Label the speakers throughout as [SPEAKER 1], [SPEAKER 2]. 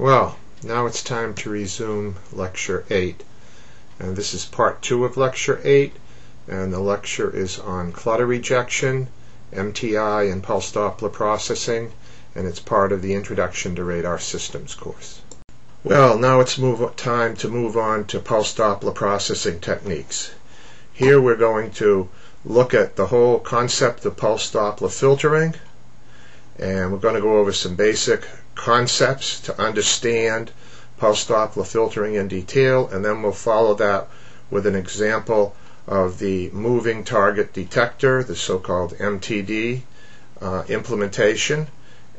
[SPEAKER 1] Well, now it's time to resume Lecture 8. And this is part 2 of Lecture 8, and the lecture is on clutter rejection, MTI, and pulse Doppler processing, and it's part of the Introduction to Radar Systems course. Well, now it's move, time to move on to pulse Doppler processing techniques. Here we're going to look at the whole concept of pulse Doppler filtering, and we're going to go over some basic concepts to understand pulse Doppler filtering in detail, and then we'll follow that with an example of the moving target detector, the so-called MTD uh, implementation,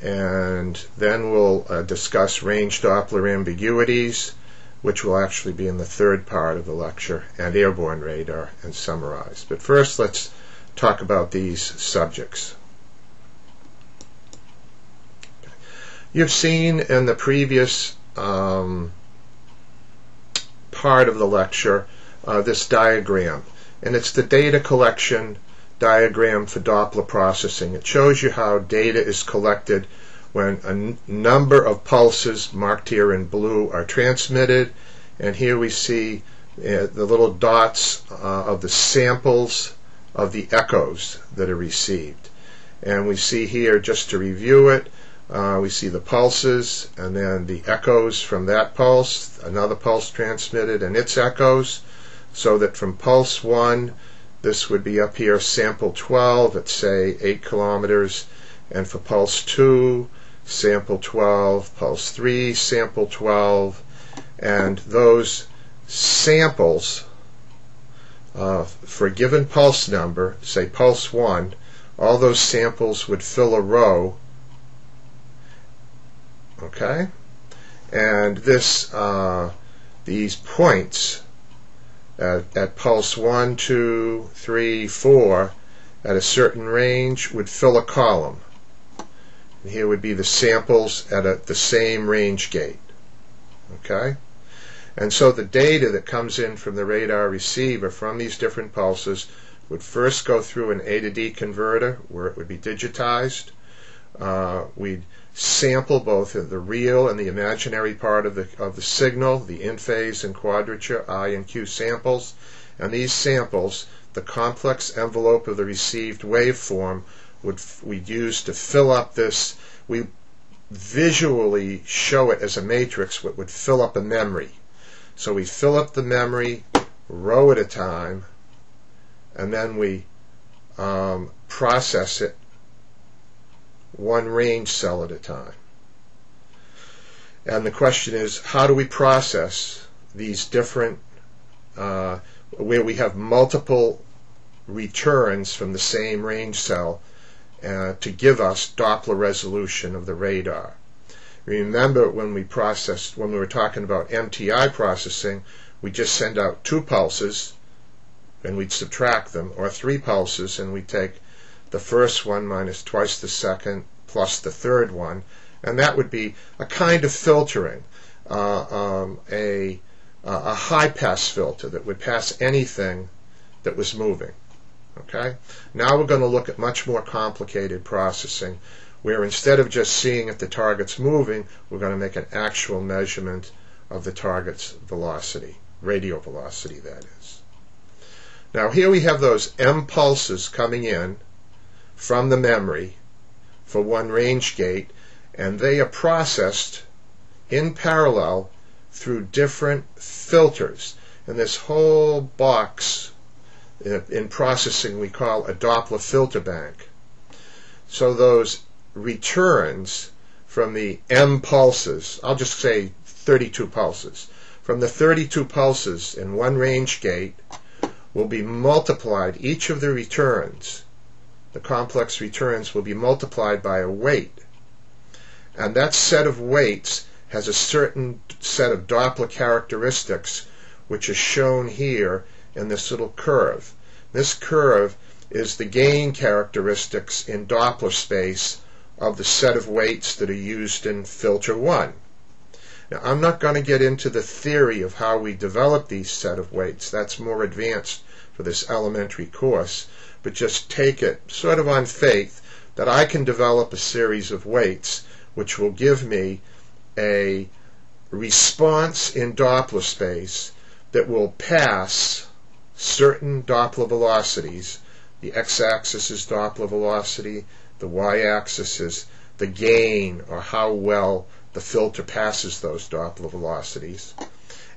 [SPEAKER 1] and then we'll uh, discuss range Doppler ambiguities, which will actually be in the third part of the lecture, and airborne radar, and summarize. But first, let's talk about these subjects. You've seen in the previous um, part of the lecture uh, this diagram, and it's the data collection diagram for Doppler processing. It shows you how data is collected when a number of pulses marked here in blue are transmitted, and here we see uh, the little dots uh, of the samples of the echoes that are received. And we see here, just to review it, uh, we see the pulses and then the echoes from that pulse, another pulse transmitted and its echoes, so that from pulse 1, this would be up here sample 12 at say 8 kilometers, and for pulse 2, sample 12, pulse 3, sample 12, and those samples uh, for a given pulse number, say pulse 1, all those samples would fill a row okay? And this uh, these points at, at pulse 1 2 3 4 at a certain range would fill a column. And here would be the samples at a, the same range gate. Okay? And so the data that comes in from the radar receiver from these different pulses would first go through an A to D converter where it would be digitized. Uh, we'd sample both the real and the imaginary part of the of the signal, the in phase and quadrature I and Q samples, and these samples, the complex envelope of the received waveform would we'd use to fill up this. We visually show it as a matrix what would fill up a memory. So we fill up the memory row at a time, and then we um, process it one range cell at a time. And the question is, how do we process these different, uh, where we have multiple returns from the same range cell uh, to give us Doppler resolution of the radar. Remember when we processed, when we were talking about MTI processing, we just send out two pulses and we'd subtract them, or three pulses and we'd take the first one minus twice the second plus the third one, and that would be a kind of filtering, uh, um, a, a high pass filter that would pass anything that was moving. Okay? Now we're going to look at much more complicated processing where instead of just seeing if the target's moving, we're going to make an actual measurement of the target's velocity, radial velocity that is. Now here we have those M pulses coming in from the memory for one range gate, and they are processed in parallel through different filters. And this whole box uh, in processing we call a Doppler filter bank. So those returns from the M pulses, I'll just say 32 pulses, from the 32 pulses in one range gate will be multiplied, each of the returns the complex returns will be multiplied by a weight. And that set of weights has a certain set of Doppler characteristics, which is shown here in this little curve. This curve is the gain characteristics in Doppler space of the set of weights that are used in filter 1. Now, I'm not going to get into the theory of how we develop these set of weights. That's more advanced for this elementary course but just take it sort of on faith that I can develop a series of weights which will give me a response in Doppler space that will pass certain Doppler velocities. The x-axis is Doppler velocity, the y-axis is the gain or how well the filter passes those Doppler velocities.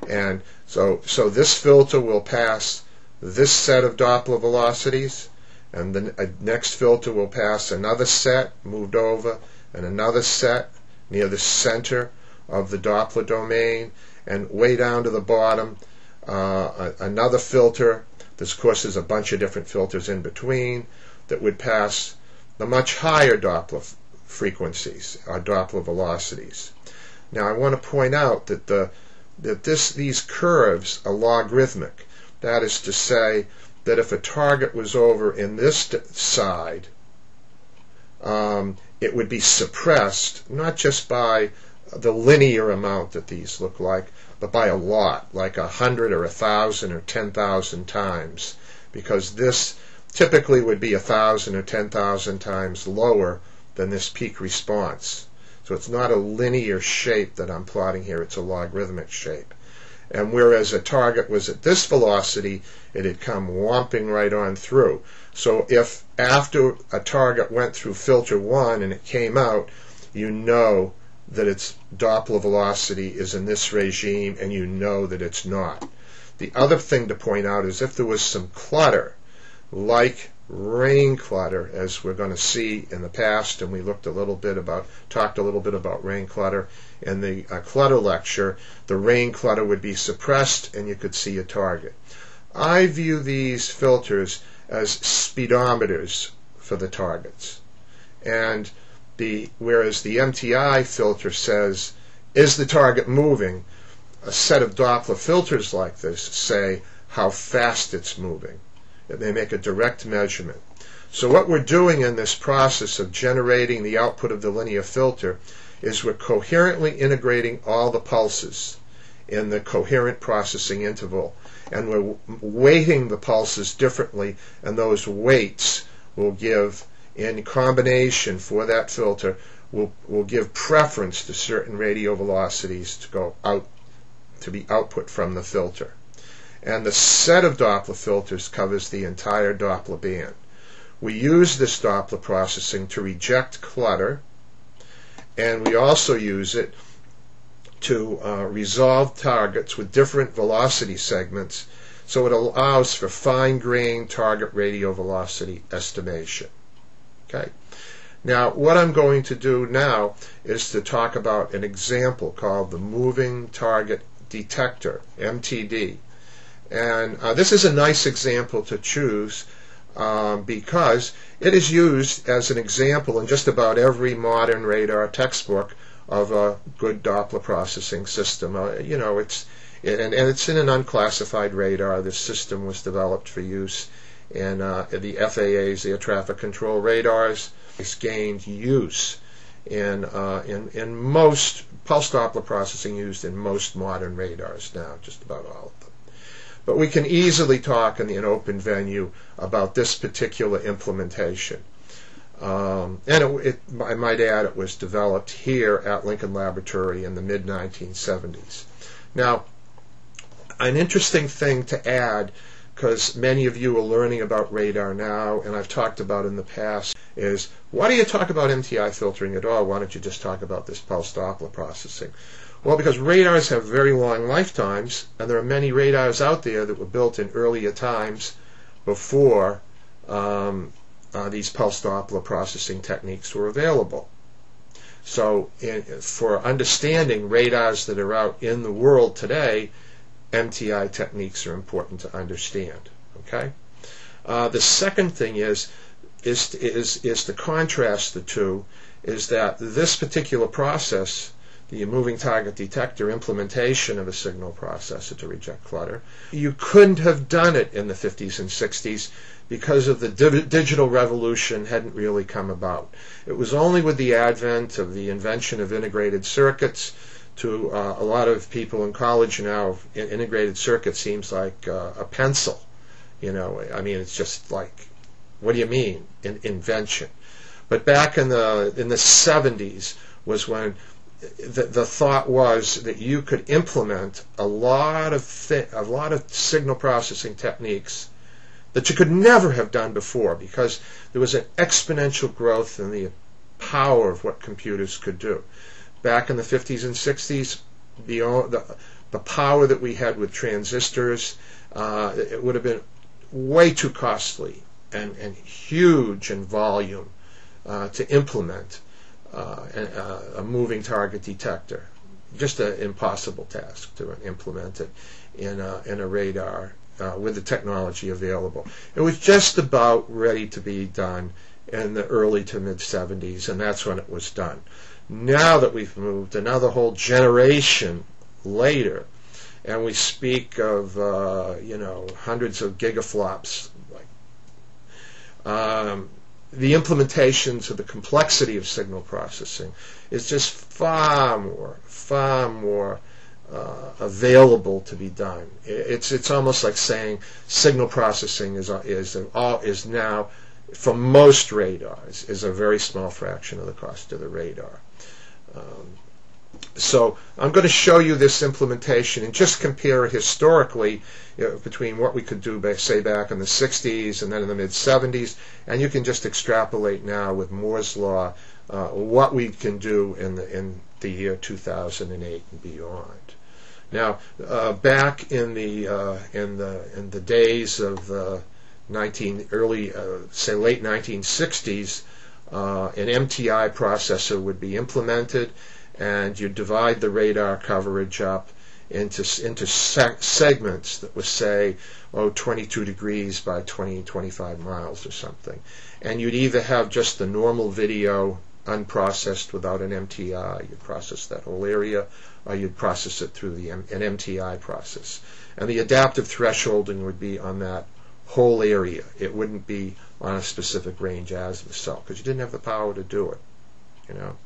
[SPEAKER 1] And so, so this filter will pass this set of Doppler velocities, and the uh, next filter will pass another set moved over, and another set near the center of the Doppler domain, and way down to the bottom, uh, another filter. This, course, is a bunch of different filters in between that would pass the much higher Doppler frequencies, or Doppler velocities. Now, I want to point out that the that this these curves are logarithmic. That is to say that if a target was over in this side, um, it would be suppressed not just by the linear amount that these look like, but by a lot, like a hundred or a thousand or ten thousand times, because this typically would be a thousand or ten thousand times lower than this peak response. So it's not a linear shape that I'm plotting here, it's a logarithmic shape. And whereas a target was at this velocity, it had come whomping right on through. So if after a target went through filter 1 and it came out, you know that its Doppler velocity is in this regime and you know that it's not. The other thing to point out is if there was some clutter, like rain clutter, as we're going to see in the past, and we looked a little bit about, talked a little bit about rain clutter in the uh, clutter lecture, the rain clutter would be suppressed and you could see a target. I view these filters as speedometers for the targets. And the whereas the MTI filter says, is the target moving? A set of Doppler filters like this say how fast it's moving. And they make a direct measurement. So what we're doing in this process of generating the output of the linear filter is we're coherently integrating all the pulses in the coherent processing interval and we're weighting the pulses differently and those weights will give in combination for that filter will, will give preference to certain radial velocities to go out to be output from the filter and the set of Doppler filters covers the entire Doppler band. We use this Doppler processing to reject clutter, and we also use it to uh, resolve targets with different velocity segments, so it allows for fine-grained target radial velocity estimation. Okay. Now, what I'm going to do now is to talk about an example called the Moving Target Detector, MTD. And uh, this is a nice example to choose um, because it is used as an example in just about every modern radar textbook of a good Doppler processing system. Uh, you know, it's and, and, it's in an unclassified radar. This system was developed for use in uh, the FAA's air traffic control radars. It's gained use in, uh, in, in most pulse Doppler processing used in most modern radars now, just about all of them. But we can easily talk in an open venue about this particular implementation. Um, and it, it, I might add, it was developed here at Lincoln Laboratory in the mid 1970s. Now, an interesting thing to add, because many of you are learning about radar now, and I've talked about in the past, is why do you talk about MTI filtering at all? Why don't you just talk about this pulse Doppler processing? Well, because radars have very long lifetimes, and there are many radars out there that were built in earlier times before um, uh, these pulse Doppler processing techniques were available. So, in, for understanding radars that are out in the world today, MTI techniques are important to understand. Okay. Uh, the second thing is is is is to contrast the two. Is that this particular process the moving target detector implementation of a signal processor to reject clutter. You couldn't have done it in the 50s and 60s because of the di- digital revolution hadn't really come about. It was only with the advent of the invention of integrated circuits to uh, a lot of people in college now, integrated circuit seems like uh, a pencil. You know, I mean, it's just like, what do you mean, in- invention? But back in the in the 70s was when the, the thought was that you could implement a lot of thi- a lot of signal processing techniques that you could never have done before because there was an exponential growth in the power of what computers could do. Back in the 50s and 60s, the, the, the power that we had with transistors, uh, it would have been way too costly and, and huge in volume uh, to implement uh, a, a, moving target detector. Just an impossible task to implement it in a, in a radar uh, with the technology available. It was just about ready to be done in the early to mid 70s, and that's when it was done. Now that we've moved another whole generation later, and we speak of uh, you know hundreds of gigaflops, like um, the implementations of the complexity of signal processing is just far more, far more uh, available to be done. It's it's almost like saying signal processing is is is now for most radars is a very small fraction of the cost of the radar. Um, so I'm going to show you this implementation and just compare historically you know, between what we could do, by, say, back in the 60s and then in the mid 70s, and you can just extrapolate now with Moore's law uh, what we can do in the in the year 2008 and beyond. Now, uh, back in the uh, in the in the days of the 19 early, uh, say late 1960s, uh, an MTI processor would be implemented, and you'd divide the radar coverage up into into se- segments that would say, oh, 22 degrees by 20 25 miles or something, and you'd either have just the normal video unprocessed without an MTI, you'd process that whole area, or you'd process it through the M- an MTI process. And the adaptive thresholding would be on that whole area. It wouldn't be on a specific range azimuth cell because you didn't have the power to do it, you know.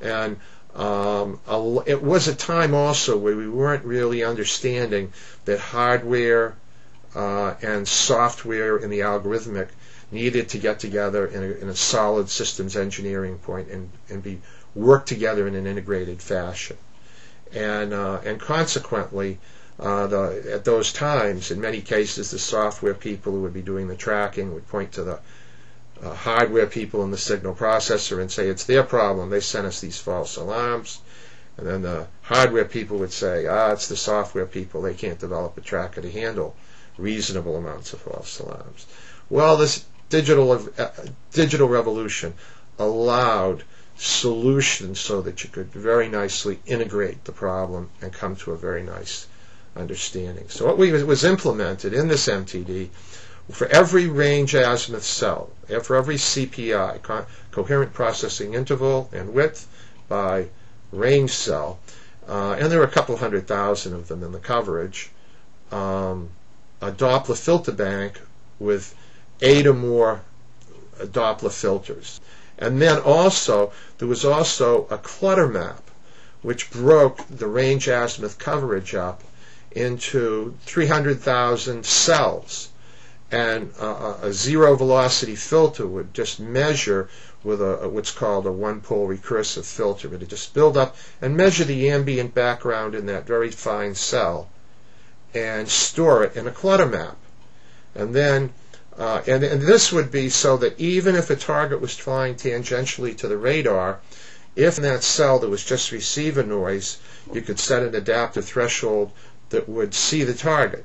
[SPEAKER 1] And um, a, it was a time also where we weren't really understanding that hardware uh, and software in the algorithmic needed to get together in a, in a solid systems engineering point and, and be work together in an integrated fashion. And, uh, and consequently, uh, the, at those times, in many cases, the software people who would be doing the tracking would point to the uh, hardware people in the signal processor and say it's their problem. They sent us these false alarms. And then the hardware people would say, ah, it's the software people. They can't develop a tracker to handle reasonable amounts of false alarms. Well, this digital uh, digital revolution allowed solutions so that you could very nicely integrate the problem and come to a very nice understanding. So what we, was implemented in this MTD for every range azimuth cell, for every CPI, co- coherent processing interval and width by range cell, uh, and there are a couple hundred thousand of them in the coverage, um, a Doppler filter bank with eight or more Doppler filters. And then also, there was also a clutter map which broke the range azimuth coverage up into 300,000 cells. And uh, a zero velocity filter would just measure with a, a, what's called a one pole recursive filter. It would just build up and measure the ambient background in that very fine cell and store it in a clutter map. And then uh, and, and this would be so that even if a target was flying tangentially to the radar, if in that cell that was just receiver noise, you could set an adaptive threshold that would see the target.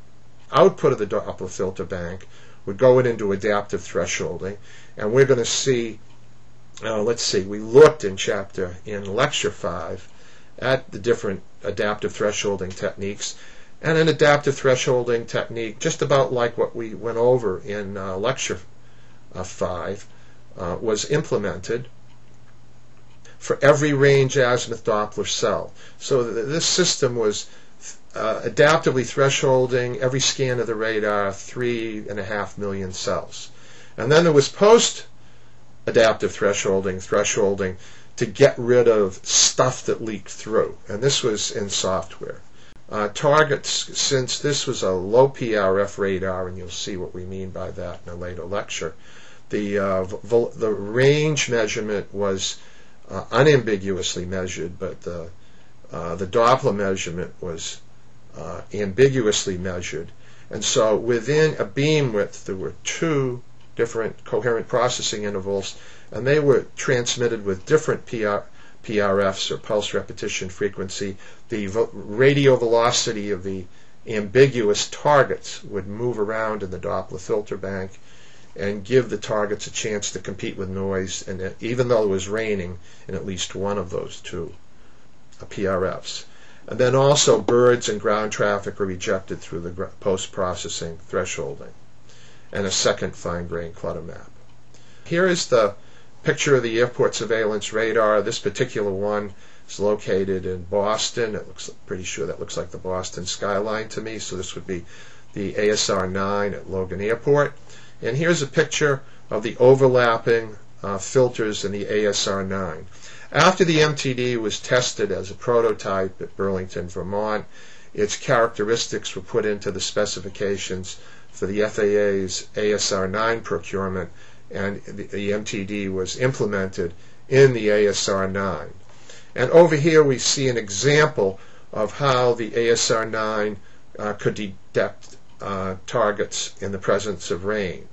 [SPEAKER 1] Output of the Doppler filter bank would go into adaptive thresholding, and we're going to see. Uh, let's see. We looked in chapter in lecture five at the different adaptive thresholding techniques, and an adaptive thresholding technique, just about like what we went over in uh, lecture uh, 5, uh, was implemented for every range azimuth Doppler cell. So th- this system was uh, adaptively thresholding every scan of the radar three and a half million cells. And then there was post adaptive thresholding, thresholding to get rid of stuff that leaked through. And this was in software uh, targets, since this was a low PRF radar, and you'll see what we mean by that in a later lecture, the, uh, the range measurement was uh, unambiguously measured, but the uh, the Doppler measurement was uh, ambiguously measured. And so within a beam width, there were two different coherent processing intervals, and they were transmitted with different PR, PRFs or pulse repetition frequency. The radial velocity of the ambiguous targets would move around in the Doppler filter bank and give the targets a chance to compete with noise, and even though it was raining in at least one of those two uh, PRFs. And then also birds and ground traffic are rejected through the post-processing thresholding and a second fine-grained clutter map. Here is the picture of the airport surveillance radar. This particular one is located in Boston. It looks pretty sure that looks like the Boston skyline to me. So this would be the ASR 9 at Logan Airport. And here's a picture of the overlapping uh, filters in the ASR 9. After the MTD was tested as a prototype at Burlington, Vermont, its characteristics were put into the specifications for the FAA's ASR 9 procurement, and the, MTD was implemented in the ASR 9. And over here we see an example of how the ASR 9 uh, could detect uh, targets in the presence of rain.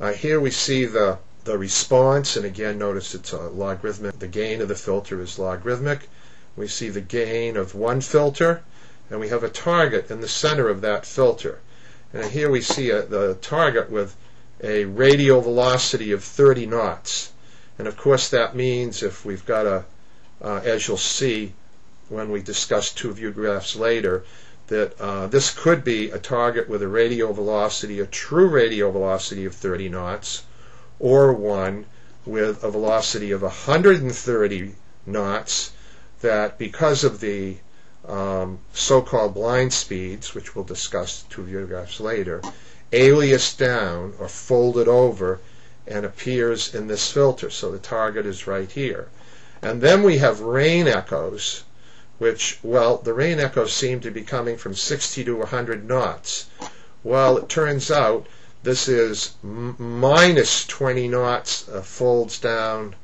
[SPEAKER 1] Uh, here we see the, the response, and again notice it's a logarithmic. The gain of the filter is logarithmic. We see the gain of one filter, and we have a target in the center of that filter. And here we see a, the target with a radial velocity of 30 knots. And of course that means if we've got a uh, as you'll see when we discuss two view graphs later, that uh, this could be a target with a radial velocity, a true radial velocity of 30 knots, or one with a velocity of 130 knots that because of the um, so-called blind speeds, which we'll discuss two view later, alias down or folded over and appears in this filter. So the target is right here. And then we have rain echoes, which, well, the rain echoes seem to be coming from 60 to 100 knots. Well, it turns out this is minus 20 knots uh, folds down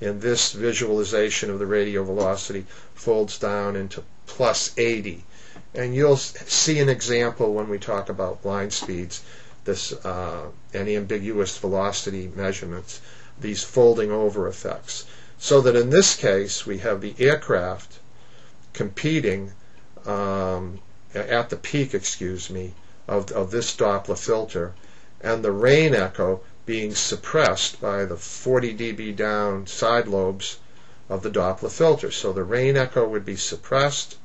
[SPEAKER 1] in this visualization of the radial velocity folds down into plus 80. And you'll see an example when we talk about blind speeds, this uh, any ambiguous velocity measurements, these folding over effects. So that in this case, we have the aircraft competing um, at the peak, excuse me, of, of this Doppler filter, and the rain echo being suppressed by the 40 dB down side lobes of the Doppler filter. So the rain echo would be suppressed,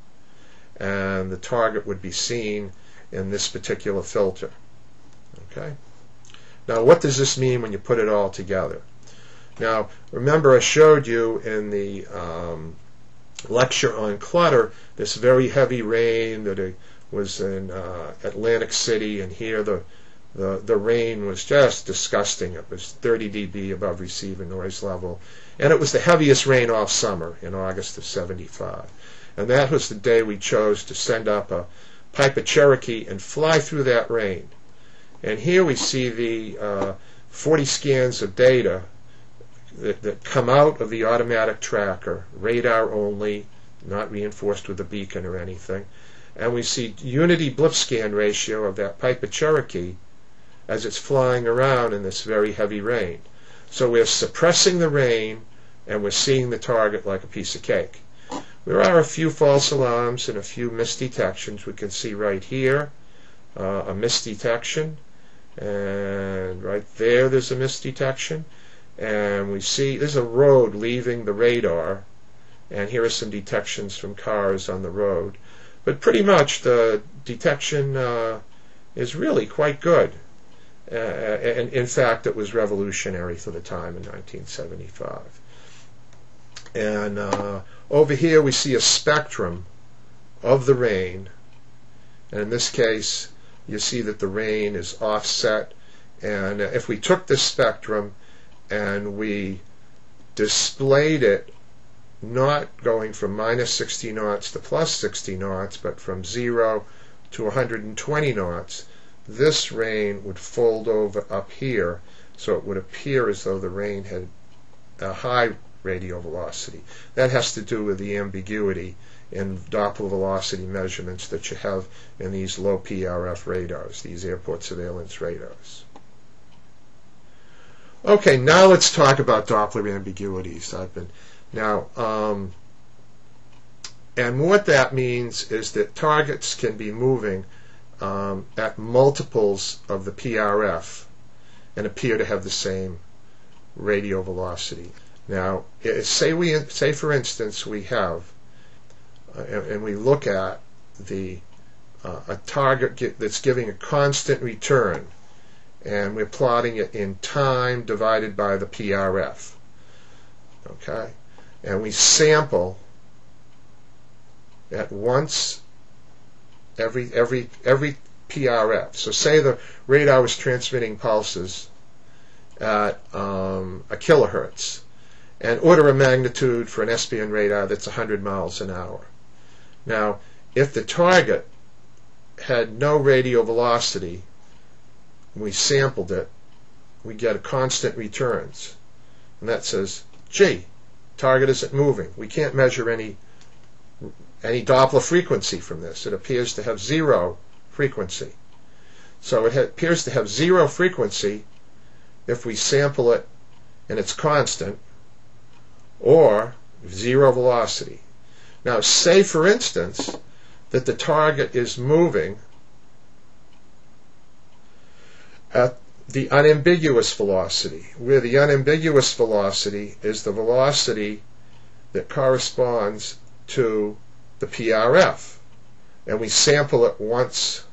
[SPEAKER 1] and the target would be seen in this particular filter. Okay. Now, what does this mean when you put it all together? Now, remember I showed you in the um, lecture on clutter this very heavy rain that was in uh, Atlantic City, and here the, the, the rain was just disgusting. It was 30 dB above receiver noise level, and it was the heaviest rain all summer in August of 75. And that was the day we chose to send up a Piper Cherokee and fly through that rain. And here we see the uh, 40 scans of data that, that come out of the automatic tracker, radar only, not reinforced with a beacon or anything. And we see unity blip scan ratio of that Piper Cherokee as it's flying around in this very heavy rain. So we're suppressing the rain and we're seeing the target like a piece of cake. There are a few false alarms and a few misdetections. We can see right here uh, a misdetection, and right there there's a misdetection and we see there's a road leaving the radar and here are some detections from cars on the road but pretty much the detection uh, is really quite good uh, and in fact it was revolutionary for the time in 1975 and uh, over here we see a spectrum of the rain. And in this case you see that the rain is offset. And if we took this spectrum and we displayed it not going from minus 60 knots to plus 60 knots, but from 0 to 120 knots, this rain would fold over up here, so it would appear as though the rain had a high radial velocity. That has to do with the ambiguity in Doppler velocity measurements that you have in these low PRF radars, these airport surveillance radars. Okay, now let's talk about Doppler ambiguities. I've been now, um, and what that means is that targets can be moving um, at multiples of the PRF and appear to have the same radial velocity. Now, say we say for instance we have, uh, and we look at the uh, a target that's giving a constant return, and we're plotting it in time divided by the PRF. Okay, and we sample at once every every every PRF. So say the radar was transmitting pulses at um, a kilohertz, and order of magnitude for an S band radar that's 100 miles an hour. Now, if the target had no radial velocity, we sampled it, we get a constant returns. And that says, gee, target isn't moving. We can't measure any any Doppler frequency from this. It appears to have zero frequency. So it appears to have zero frequency if we sample it and it's constant, or zero velocity. Now, say for instance that the target is moving at the unambiguous velocity, where the unambiguous velocity is the velocity that corresponds to the PRF. And we sample it once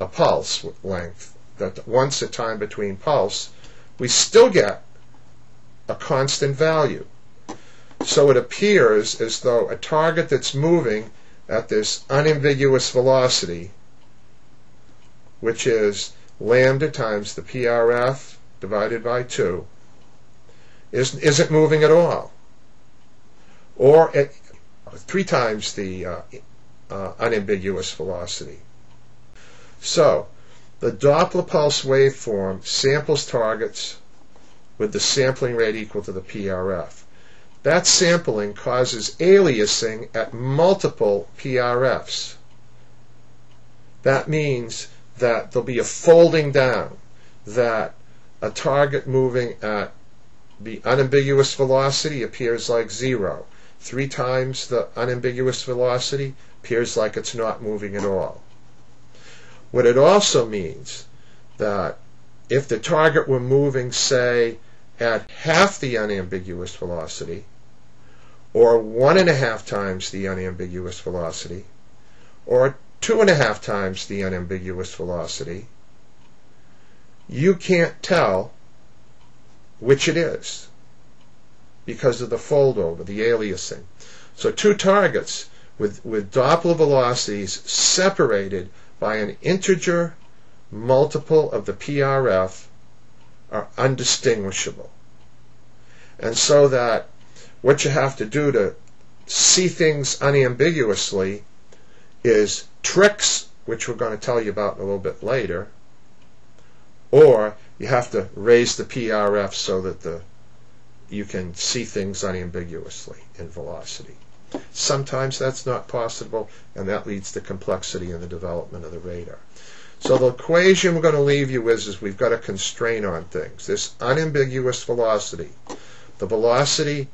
[SPEAKER 1] a pulse length, that once a time between pulse, we still get a constant value. So it appears as though a target that's moving at this unambiguous velocity, which is lambda times the PRF divided by 2, isn't, isn't moving at all. Or at three times the uh, uh, unambiguous velocity. So, the Doppler pulse waveform samples targets with the sampling rate equal to the PRF. That sampling causes aliasing at multiple PRFs. That means that there'll be a folding down, that a target moving at the unambiguous velocity appears like zero. Three times the unambiguous velocity appears like it's not moving at all. What it also means that if the target were moving, say, at half the unambiguous velocity, or one and a half times the unambiguous velocity, or two and a half times the unambiguous velocity, you can't tell which it is because of the foldover, the aliasing. So two targets with, with Doppler velocities separated by an integer multiple of the PRF are undistinguishable. And so that what you have to do to see things unambiguously is tricks, which we're going to tell you about a little bit later, or you have to raise the PRF so that the you can see things unambiguously in velocity. Sometimes that's not possible, and that leads to complexity in the development of the radar. So the equation we're going to leave you with is we've got a constraint on things. This unambiguous velocity, the velocity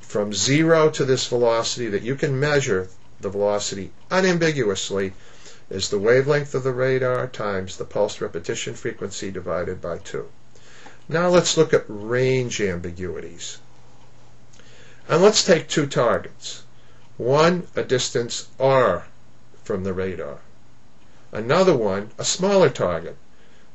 [SPEAKER 1] from zero to this velocity that you can measure the velocity unambiguously is the wavelength of the radar times the pulse repetition frequency divided by 2. Now let's look at range ambiguities. And let's take two targets. One, a distance r from the radar. Another one, a smaller target,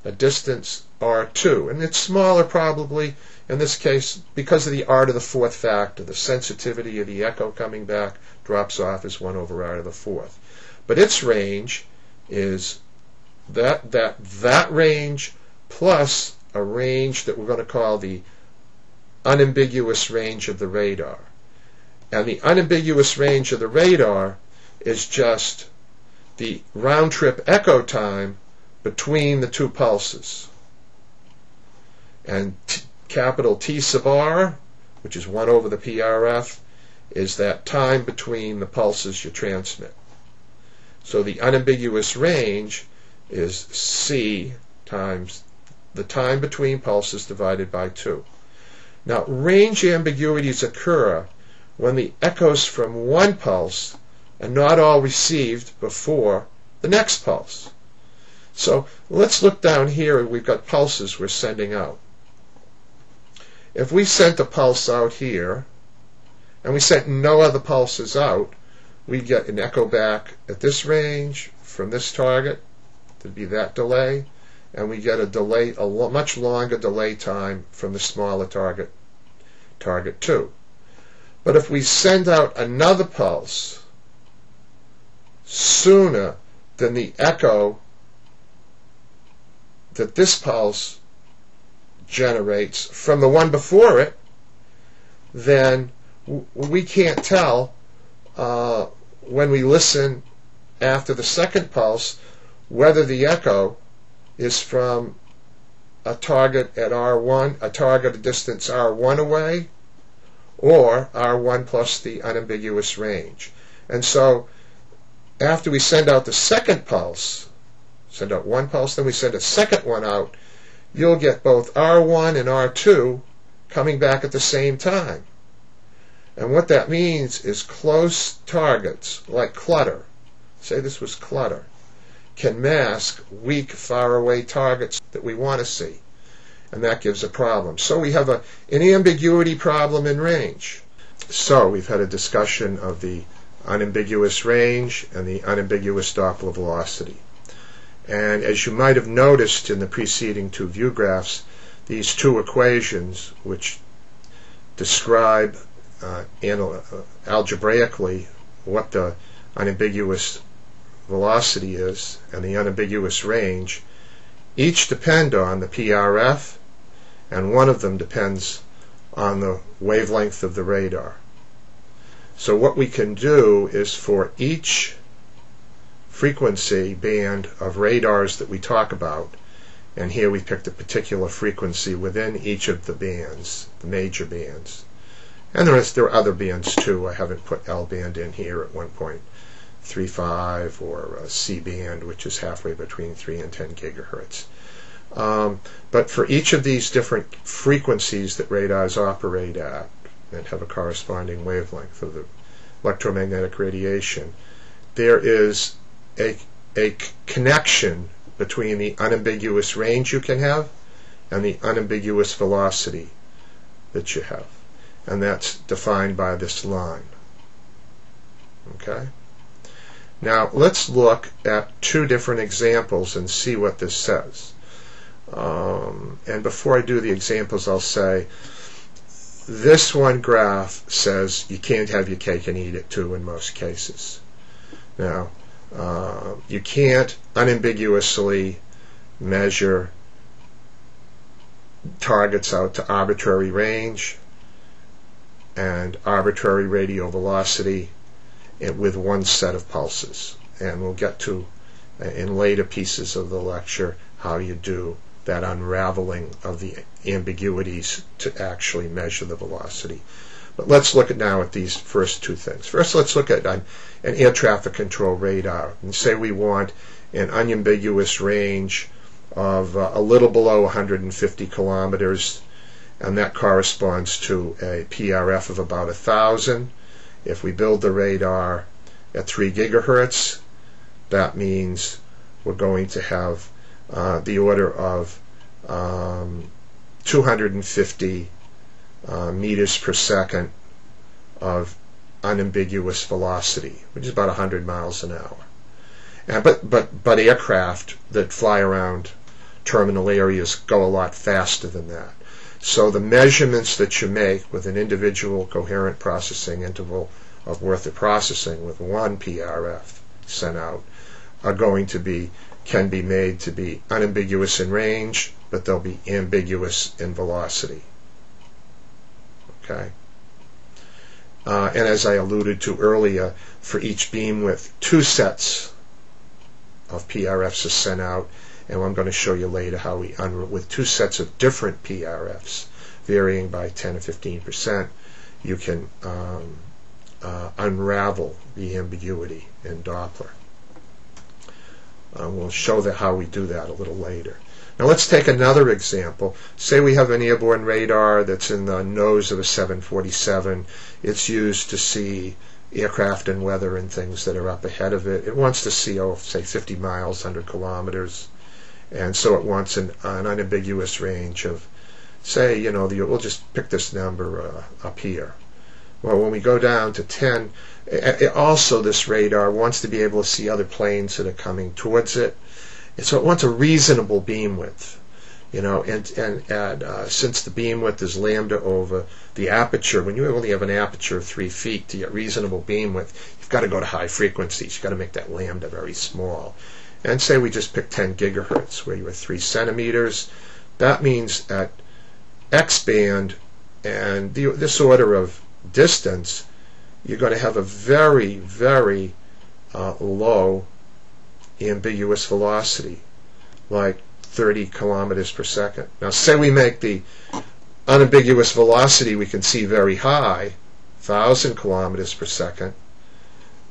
[SPEAKER 1] a distance r2. And it's smaller probably in this case because of the r to the fourth factor. The sensitivity of the echo coming back drops off as 1 over r to the fourth. But its range is that, that, that range plus a range that we're going to call the unambiguous range of the radar. And the unambiguous range of the radar is just the round trip echo time between the two pulses. And capital T sub r, which is 1 over the PRF, is that time between the pulses you transmit. So the unambiguous range is C times the time between pulses divided by 2. Now, range ambiguities occur when the echoes from one pulse are not all received before the next pulse. So let's look down here. We've got pulses we're sending out. If we sent a pulse out here, and we sent no other pulses out, we'd get an echo back at this range from this target, there'd be that delay, and we get a delay, a lo much longer delay time from the smaller target, target 2. But if we send out another pulse sooner than the echo that this pulse generates from the one before it, then we can't tell uh, when we listen after the second pulse whether the echo is from a target at R1, a target distance R1 away, or R1 plus the unambiguous range. And so after we send out the second pulse, send out one pulse, then we send a second one out, you'll get both R1 and R2 coming back at the same time. And what that means is close targets, like clutter, say this was clutter, can mask weak, faraway targets that we want to see. And that gives a problem. So we have a, an ambiguity problem in range. So we've had a discussion of the unambiguous range and the unambiguous Doppler velocity. And as you might have noticed in the preceding two view graphs, these two equations, which describe uh, uh, algebraically what the unambiguous velocity is and the unambiguous range, each depend on the PRF, and one of them depends on the wavelength of the radar. So what we can do is for each frequency band of radars that we talk about, and here we picked a particular frequency within each of the bands, the major bands, and there, is, there are other bands too. I haven't put L band in here at 1.35 or C band, which is halfway between 3 and 10 gigahertz. Um, but for each of these different frequencies that radars operate at and have a corresponding wavelength of the electromagnetic radiation, there is a, a connection between the unambiguous range you can have and the unambiguous velocity that you have and that's defined by this line. Okay? Now, let's look at two different examples and see what this says. Um, and before I do the examples, I'll say this one graph says you can't have your cake and eat it too in most cases. Now, uh, you can't unambiguously measure targets out to arbitrary range and arbitrary radial velocity with one set of pulses. And we'll get to uh, in later pieces of the lecture how you do that unraveling of the ambiguities to actually measure the velocity. But let's look at now at these first two things. First, let's look at an, an air traffic control radar and say we want an unambiguous range of uh, a little below 150 kilometers and that corresponds to a PRF of about a thousand. If we build the radar at 3 gigahertz, that means we're going to have uh, the order of um, 250 uh, meters per second of unambiguous velocity, which is about 100 miles an hour. And, but, but, but aircraft that fly around terminal areas go a lot faster than that. So the measurements that you make with an individual coherent processing interval of worth of processing with one PRF sent out are going to be can be made to be unambiguous in range, but they'll be ambiguous in velocity. Okay. Uh, and as I alluded to earlier, for each beam width, two sets of PRFs are sent out and I'm going to show you later how we, with two sets of different PRFs, varying by 10 or 15 percent, you can um, uh, unravel the ambiguity in Doppler. Uh, we'll show that how we do that a little later. Now let's take another example. Say we have an airborne radar that's in the nose of a 747. It's used to see aircraft and weather and things that are up ahead of it. It wants to see, oh, say 50 miles, 100 kilometers. And so it wants an, an unambiguous range of, say, you know, the, we'll just pick this number uh, up here. Well, when we go down to 10, it, also this radar wants to be able to see other planes that are coming towards it. And so it wants a reasonable beam width you know, and and, and uh, since the beam width is lambda over the aperture, when you only have an aperture of three feet to get reasonable beam width, you've got to go to high frequencies. You've got to make that lambda very small. And say we just pick 10 gigahertz, where you are three centimeters. That means at X band and the, this order of distance, you're going to have a very, very uh, low ambiguous velocity, like 30 kilometers per second. Now, say we make the unambiguous velocity we can see very high, 1,000 kilometers per second.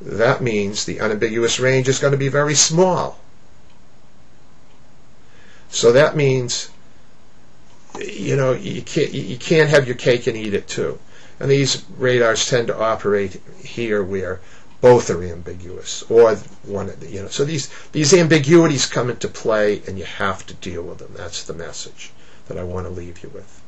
[SPEAKER 1] That means the unambiguous range is going to be very small. So that means, you know, you can't, you can't have your cake and eat it too. And these radars tend to operate here where both are ambiguous or one of the, you know. So these these ambiguities come into play and you have to deal with them. That's the message that I want to leave you with